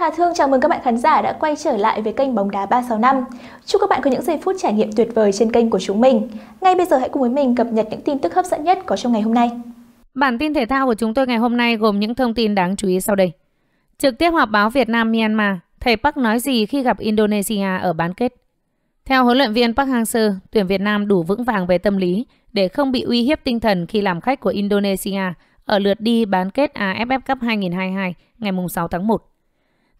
Hà Thương chào mừng các bạn khán giả đã quay trở lại với kênh Bóng đá 365. Chúc các bạn có những giây phút trải nghiệm tuyệt vời trên kênh của chúng mình. Ngay bây giờ hãy cùng với mình cập nhật những tin tức hấp dẫn nhất có trong ngày hôm nay. Bản tin thể thao của chúng tôi ngày hôm nay gồm những thông tin đáng chú ý sau đây. Trực tiếp họp báo Việt Nam Myanmar, thầy Park nói gì khi gặp Indonesia ở bán kết? Theo huấn luyện viên Park Hang-seo, tuyển Việt Nam đủ vững vàng về tâm lý để không bị uy hiếp tinh thần khi làm khách của Indonesia ở lượt đi bán kết AFF Cup 2022 ngày 6 tháng 1.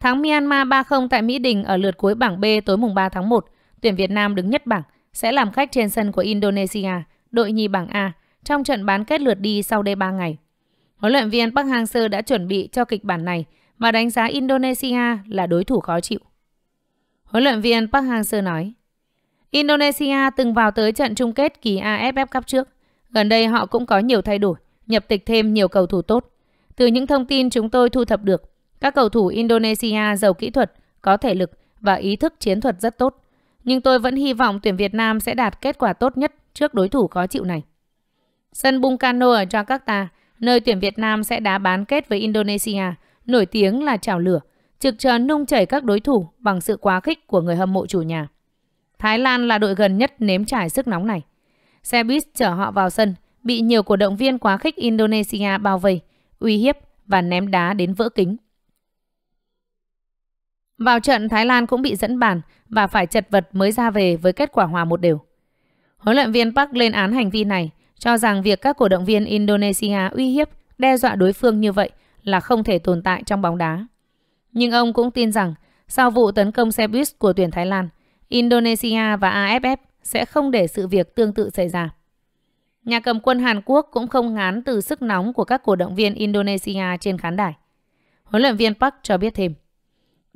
Thắng Myanmar 3-0 tại Mỹ Đình ở lượt cuối bảng B tối mùng 3 tháng 1, tuyển Việt Nam đứng nhất bảng sẽ làm khách trên sân của Indonesia, đội nhì bảng A, trong trận bán kết lượt đi sau đây 3 ngày. Huấn luyện viên Park Hang-seo đã chuẩn bị cho kịch bản này và đánh giá Indonesia là đối thủ khó chịu. Huấn luyện viên Park Hang-seo nói, Indonesia từng vào tới trận chung kết kỳ AFF Cup trước. Gần đây họ cũng có nhiều thay đổi, nhập tịch thêm nhiều cầu thủ tốt. Từ những thông tin chúng tôi thu thập được, các cầu thủ Indonesia giàu kỹ thuật, có thể lực và ý thức chiến thuật rất tốt. Nhưng tôi vẫn hy vọng tuyển Việt Nam sẽ đạt kết quả tốt nhất trước đối thủ khó chịu này. Sân Bungkano ở Jakarta, nơi tuyển Việt Nam sẽ đá bán kết với Indonesia, nổi tiếng là chảo lửa, trực chờ nung chảy các đối thủ bằng sự quá khích của người hâm mộ chủ nhà. Thái Lan là đội gần nhất nếm trải sức nóng này. Xe buýt chở họ vào sân, bị nhiều cổ động viên quá khích Indonesia bao vây, uy hiếp và ném đá đến vỡ kính. Vào trận Thái Lan cũng bị dẫn bàn và phải chật vật mới ra về với kết quả hòa một đều. Huấn luyện viên Park lên án hành vi này, cho rằng việc các cổ động viên Indonesia uy hiếp, đe dọa đối phương như vậy là không thể tồn tại trong bóng đá. Nhưng ông cũng tin rằng sau vụ tấn công xe buýt của tuyển Thái Lan, Indonesia và AFF sẽ không để sự việc tương tự xảy ra. Nhà cầm quân Hàn Quốc cũng không ngán từ sức nóng của các cổ động viên Indonesia trên khán đài. Huấn luyện viên Park cho biết thêm.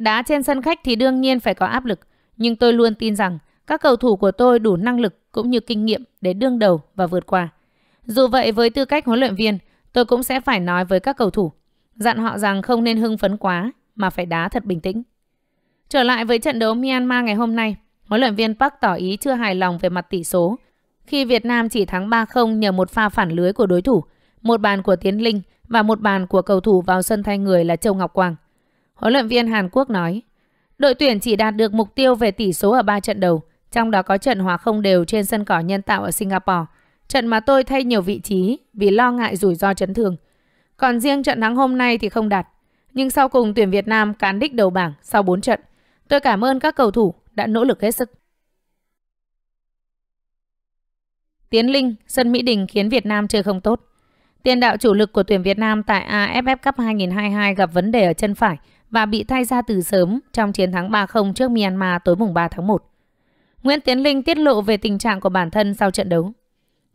Đá trên sân khách thì đương nhiên phải có áp lực, nhưng tôi luôn tin rằng các cầu thủ của tôi đủ năng lực cũng như kinh nghiệm để đương đầu và vượt qua. Dù vậy với tư cách huấn luyện viên, tôi cũng sẽ phải nói với các cầu thủ, dặn họ rằng không nên hưng phấn quá mà phải đá thật bình tĩnh. Trở lại với trận đấu Myanmar ngày hôm nay, huấn luyện viên Park tỏ ý chưa hài lòng về mặt tỷ số khi Việt Nam chỉ thắng 3-0 nhờ một pha phản lưới của đối thủ, một bàn của Tiến Linh và một bàn của cầu thủ vào sân thay người là Châu Ngọc Quang. Huấn luyện viên Hàn Quốc nói, đội tuyển chỉ đạt được mục tiêu về tỷ số ở 3 trận đầu, trong đó có trận hòa không đều trên sân cỏ nhân tạo ở Singapore, trận mà tôi thay nhiều vị trí vì lo ngại rủi ro chấn thương. Còn riêng trận thắng hôm nay thì không đạt, nhưng sau cùng tuyển Việt Nam cán đích đầu bảng sau 4 trận. Tôi cảm ơn các cầu thủ đã nỗ lực hết sức. Tiến Linh, sân Mỹ Đình khiến Việt Nam chơi không tốt. Tiền đạo chủ lực của tuyển Việt Nam tại AFF Cup 2022 gặp vấn đề ở chân phải và bị thay ra từ sớm trong chiến thắng 3-0 trước Myanmar tối mùng 3 tháng 1. Nguyễn Tiến Linh tiết lộ về tình trạng của bản thân sau trận đấu.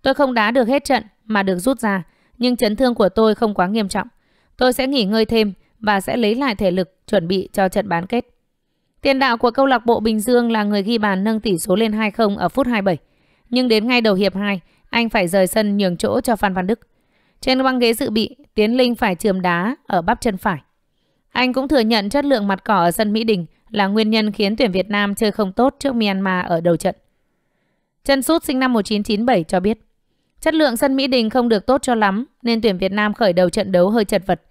Tôi không đá được hết trận mà được rút ra, nhưng chấn thương của tôi không quá nghiêm trọng. Tôi sẽ nghỉ ngơi thêm và sẽ lấy lại thể lực chuẩn bị cho trận bán kết. Tiền đạo của câu lạc bộ Bình Dương là người ghi bàn nâng tỷ số lên 2-0 ở phút 27. Nhưng đến ngay đầu hiệp 2, anh phải rời sân nhường chỗ cho Phan Văn Đức. Trên băng ghế dự bị, Tiến Linh phải chườm đá ở bắp chân phải. Anh cũng thừa nhận chất lượng mặt cỏ ở sân Mỹ Đình là nguyên nhân khiến tuyển Việt Nam chơi không tốt trước Myanmar ở đầu trận. Chân Sút sinh năm 1997 cho biết, chất lượng sân Mỹ Đình không được tốt cho lắm nên tuyển Việt Nam khởi đầu trận đấu hơi chật vật.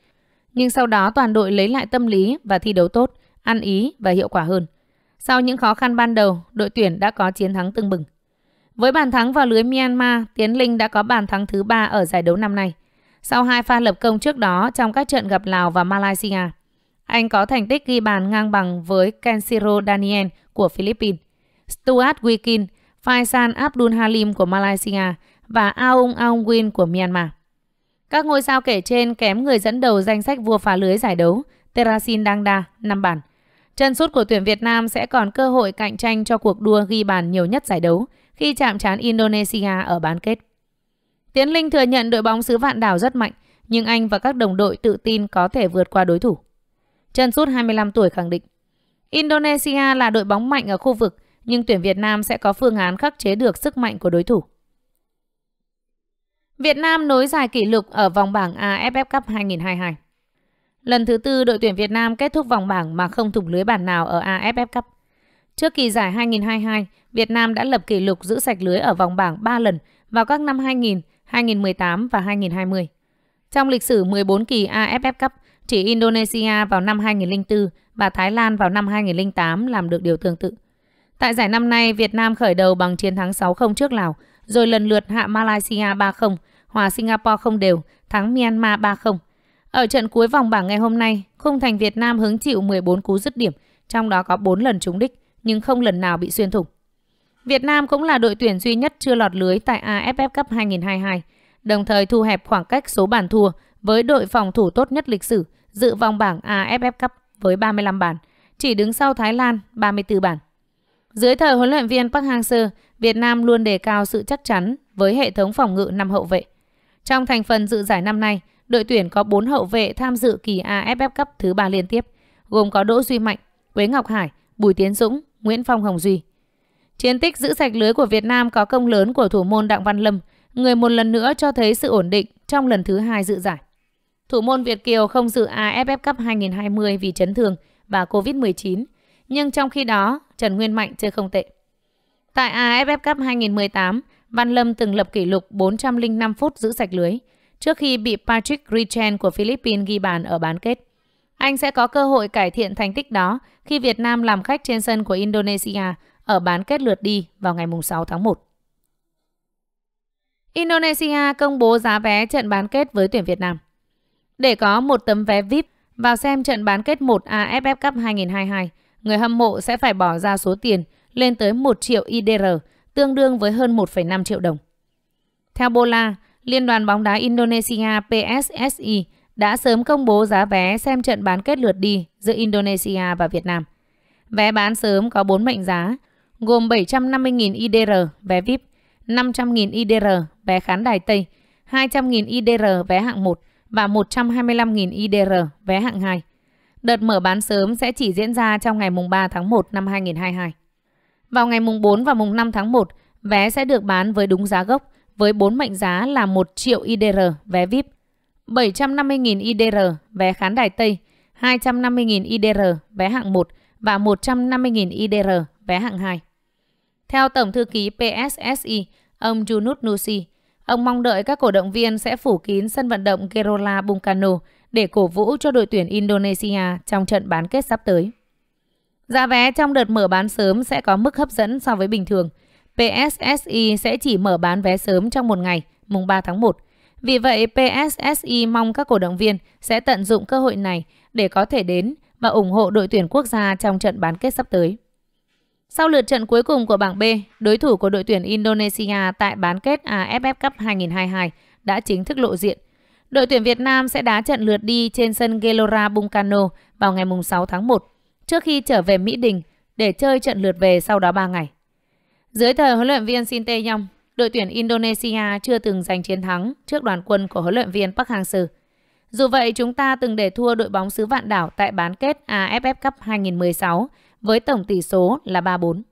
Nhưng sau đó toàn đội lấy lại tâm lý và thi đấu tốt, ăn ý và hiệu quả hơn. Sau những khó khăn ban đầu, đội tuyển đã có chiến thắng tưng bừng. Với bàn thắng vào lưới Myanmar, Tiến Linh đã có bàn thắng thứ ba ở giải đấu năm nay. Sau hai pha lập công trước đó trong các trận gặp Lào và Malaysia, anh có thành tích ghi bàn ngang bằng với Kenshiro Daniel của Philippines, Stuart Wikin, Faisal Abdul Halim của Malaysia và Aung Aung Win của Myanmar. Các ngôi sao kể trên kém người dẫn đầu danh sách vua phá lưới giải đấu, Terasin Dangda, 5 bàn. Chân sút của tuyển Việt Nam sẽ còn cơ hội cạnh tranh cho cuộc đua ghi bàn nhiều nhất giải đấu khi chạm trán Indonesia ở bán kết. Tiến Linh thừa nhận đội bóng xứ Vạn Đảo rất mạnh, nhưng anh và các đồng đội tự tin có thể vượt qua đối thủ. Trần sút 25 tuổi khẳng định, Indonesia là đội bóng mạnh ở khu vực, nhưng tuyển Việt Nam sẽ có phương án khắc chế được sức mạnh của đối thủ. Việt Nam nối dài kỷ lục ở vòng bảng AFF Cup 2022. Lần thứ tư đội tuyển Việt Nam kết thúc vòng bảng mà không thủng lưới bàn nào ở AFF Cup. Trước kỳ giải 2022, Việt Nam đã lập kỷ lục giữ sạch lưới ở vòng bảng 3 lần vào các năm 2000, 2018 và 2020. Trong lịch sử 14 kỳ AFF Cup, chỉ Indonesia vào năm 2004 và Thái Lan vào năm 2008 làm được điều tương tự. Tại giải năm nay, Việt Nam khởi đầu bằng chiến thắng 6-0 trước Lào, rồi lần lượt hạ Malaysia 3-0, hòa Singapore không đều, thắng Myanmar 3-0. Ở trận cuối vòng bảng ngày hôm nay, khung thành Việt Nam hứng chịu 14 cú dứt điểm, trong đó có 4 lần trúng đích, nhưng không lần nào bị xuyên thủng. Việt Nam cũng là đội tuyển duy nhất chưa lọt lưới tại AFF Cup 2022, đồng thời thu hẹp khoảng cách số bàn thua với đội phòng thủ tốt nhất lịch sử dự vòng bảng AFF Cup với 35 bàn, chỉ đứng sau Thái Lan 34 bàn. Dưới thời huấn luyện viên Park Hang-seo, Việt Nam luôn đề cao sự chắc chắn với hệ thống phòng ngự năm hậu vệ. Trong thành phần dự giải năm nay, đội tuyển có 4 hậu vệ tham dự kỳ AFF Cup thứ 3 liên tiếp, gồm có Đỗ Duy Mạnh, Quế Ngọc Hải, Bùi Tiến Dũng, Nguyễn Phong Hồng Duy. Chiến tích giữ sạch lưới của Việt Nam có công lớn của thủ môn Đặng Văn Lâm, người một lần nữa cho thấy sự ổn định trong lần thứ hai dự giải. Thủ môn Việt Kiều không dự AFF Cup 2020 vì chấn thương và Covid-19, nhưng trong khi đó Trần Nguyên Mạnh chơi không tệ. Tại AFF Cup 2018, Văn Lâm từng lập kỷ lục 405 phút giữ sạch lưới, trước khi bị Patrick Richen của Philippines ghi bàn ở bán kết. Anh sẽ có cơ hội cải thiện thành tích đó khi Việt Nam làm khách trên sân của Indonesia ở bán kết lượt đi vào ngày 6 tháng 1. Indonesia công bố giá vé trận bán kết với tuyển Việt Nam. Để có một tấm vé VIP vào xem trận bán kết 1 AFF Cup 2022, người hâm mộ sẽ phải bỏ ra số tiền lên tới 1 triệu IDR, tương đương với hơn 1,5 triệu đồng. Theo Bola, Liên đoàn bóng đá Indonesia PSSI đã sớm công bố giá vé xem trận bán kết lượt đi giữa Indonesia và Việt Nam. Vé bán sớm có 4 mệnh giá, gồm 750.000 IDR vé VIP, 500.000 IDR vé khán đài Tây, 200.000 IDR vé hạng 1 và 125.000 IDR vé hạng 2. Đợt mở bán sớm sẽ chỉ diễn ra trong ngày mùng 3 tháng 1 năm 2022. Vào ngày mùng 4 và mùng 5 tháng 1, vé sẽ được bán với đúng giá gốc với 4 mệnh giá là 1 triệu IDR vé VIP, 750.000 IDR vé khán đài Tây, 250.000 IDR vé hạng 1 và 150.000 IDR vé hạng 2. Theo Tổng thư ký PSSI, ông Junut Nusi, ông mong đợi các cổ động viên sẽ phủ kín sân vận động Gelora Bung Karno để cổ vũ cho đội tuyển Indonesia trong trận bán kết sắp tới. Giá vé trong đợt mở bán sớm sẽ có mức hấp dẫn so với bình thường. PSSI sẽ chỉ mở bán vé sớm trong một ngày, mùng 3 tháng 1. Vì vậy, PSSI mong các cổ động viên sẽ tận dụng cơ hội này để có thể đến và ủng hộ đội tuyển quốc gia trong trận bán kết sắp tới. Sau lượt trận cuối cùng của bảng B, đối thủ của đội tuyển Indonesia tại bán kết AFF Cup 2022 đã chính thức lộ diện. Đội tuyển Việt Nam sẽ đá trận lượt đi trên sân Gelora Bung Karno vào ngày 6 tháng 1, trước khi trở về Mỹ Đình để chơi trận lượt về sau đó 3 ngày. Dưới thời huấn luyện viên Shin Tae-yong, đội tuyển Indonesia chưa từng giành chiến thắng trước đoàn quân của huấn luyện viên Park Hang-seo. Dù vậy, chúng ta từng để thua đội bóng xứ Vạn Đảo tại bán kết AFF Cup 2016 với tổng tỷ số là 3-4.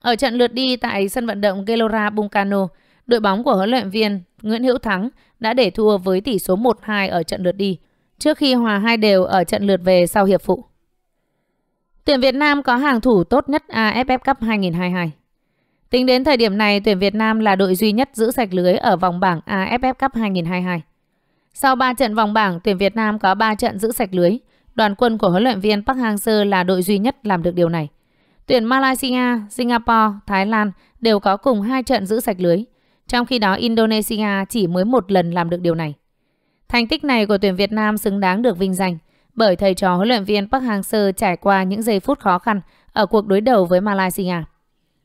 Ở trận lượt đi tại sân vận động Gelora Bung Karno, đội bóng của huấn luyện viên Nguyễn Hữu Thắng đã để thua với tỷ số 1-2 ở trận lượt đi, trước khi hòa hai đều ở trận lượt về sau hiệp phụ. Tuyển Việt Nam có hàng thủ tốt nhất AFF Cup 2022. Tính đến thời điểm này, tuyển Việt Nam là đội duy nhất giữ sạch lưới ở vòng bảng AFF Cup 2022. Sau 3 trận vòng bảng, tuyển Việt Nam có 3 trận giữ sạch lưới. Đoàn quân của huấn luyện viên Park Hang-seo là đội duy nhất làm được điều này. Tuyển Malaysia, Singapore, Thái Lan đều có cùng hai trận giữ sạch lưới. Trong khi đó Indonesia chỉ mới một lần làm được điều này. Thành tích này của tuyển Việt Nam xứng đáng được vinh danh bởi thầy trò huấn luyện viên Park Hang-seo trải qua những giây phút khó khăn ở cuộc đối đầu với Malaysia.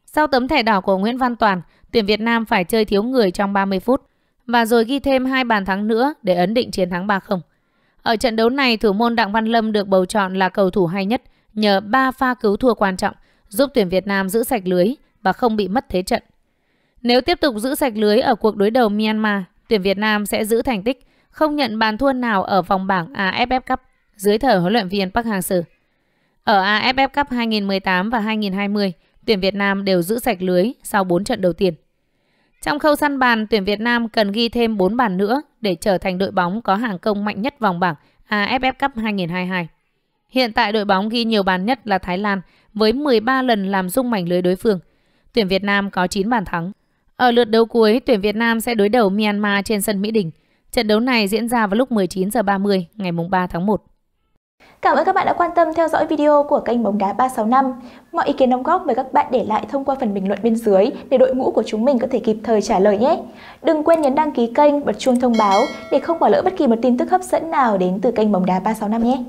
Sau tấm thẻ đỏ của Nguyễn Văn Toàn, tuyển Việt Nam phải chơi thiếu người trong 30 phút và rồi ghi thêm hai bàn thắng nữa để ấn định chiến thắng 3-0. Ở trận đấu này, thủ môn Đặng Văn Lâm được bầu chọn là cầu thủ hay nhất nhờ 3 pha cứu thua quan trọng, giúp tuyển Việt Nam giữ sạch lưới và không bị mất thế trận. Nếu tiếp tục giữ sạch lưới ở cuộc đối đầu Myanmar, tuyển Việt Nam sẽ giữ thành tích không nhận bàn thua nào ở vòng bảng AFF Cup dưới thời huấn luyện viên Park Hang-seo. Ở AFF Cup 2018 và 2020, tuyển Việt Nam đều giữ sạch lưới sau 4 trận đầu tiên. Trong khâu săn bàn, tuyển Việt Nam cần ghi thêm 4 bàn nữa để trở thành đội bóng có hàng công mạnh nhất vòng bảng AFF Cup 2022. Hiện tại đội bóng ghi nhiều bàn nhất là Thái Lan với 13 lần làm rung mảnh lưới đối phương. Tuyển Việt Nam có 9 bàn thắng. Ở lượt đấu cuối, tuyển Việt Nam sẽ đối đầu Myanmar trên sân Mỹ Đình. Trận đấu này diễn ra vào lúc 19h30 ngày 3 tháng 1. Cảm ơn các bạn đã quan tâm theo dõi video của kênh Bóng đá 365. Mọi ý kiến đóng góp mời các bạn để lại thông qua phần bình luận bên dưới để đội ngũ của chúng mình có thể kịp thời trả lời nhé. Đừng quên nhấn đăng ký kênh, bật chuông thông báo để không bỏ lỡ bất kỳ một tin tức hấp dẫn nào đến từ kênh Bóng đá 365 nhé.